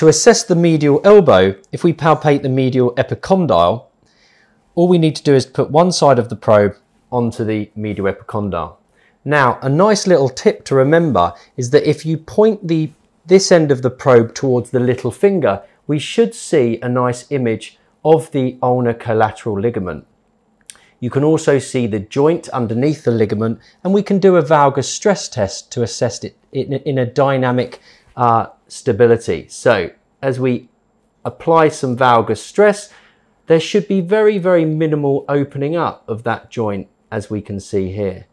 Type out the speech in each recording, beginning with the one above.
To assess the medial elbow, if we palpate the medial epicondyle, all we need to do is put one side of the probe onto the medial epicondyle. Now, a nice little tip to remember is that if you point the this end of the probe towards the little finger, we should see a nice image of the ulnar collateral ligament. You can also see the joint underneath the ligament and we can do a valgus stress test to assess it in a dynamic uh, stability. So as we apply some valgus stress, there should be very, very minimal opening up of that joint as we can see here.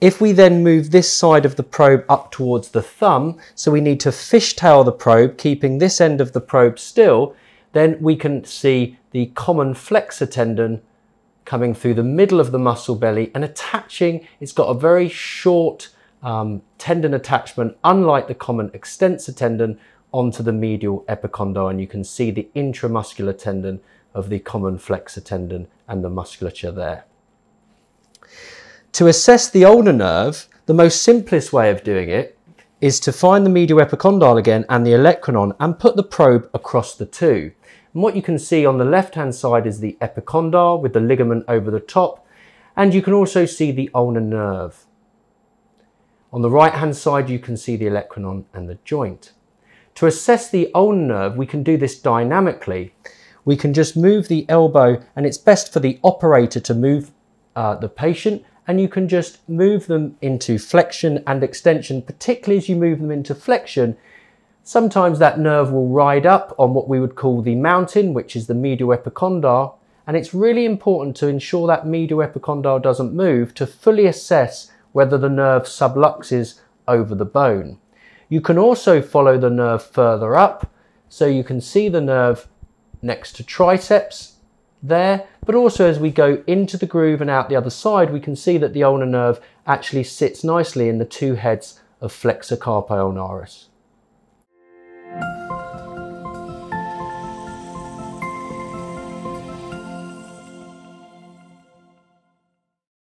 If we then move this side of the probe up towards the thumb, so we need to fishtail the probe, keeping this end of the probe still, then we can see the common flexor tendon coming through the middle of the muscle belly and attaching. It's got a very short um, tendon attachment, unlike the common extensor tendon, onto the medial epicondyle. And you can see the intramuscular tendon of the common flexor tendon and the musculature there. To assess the ulnar nerve, the most simplest way of doing it is to find the medial epicondyle again and the olecranon and put the probe across the two. And what you can see on the left-hand side is the epicondyle with the ligament over the top, and you can also see the ulnar nerve. On the right-hand side, you can see the olecranon and the joint. To assess the ulnar nerve, we can do this dynamically. We can just move the elbow, and it's best for the operator to move uh, the patient and you can just move them into flexion and extension, particularly as you move them into flexion. Sometimes that nerve will ride up on what we would call the mountain, which is the medial epicondyle, and it's really important to ensure that medial epicondyle doesn't move to fully assess whether the nerve subluxes over the bone. You can also follow the nerve further up, so you can see the nerve next to triceps there, but also as we go into the groove and out the other side, we can see that the ulnar nerve actually sits nicely in the two heads of flexor carpi ulnaris.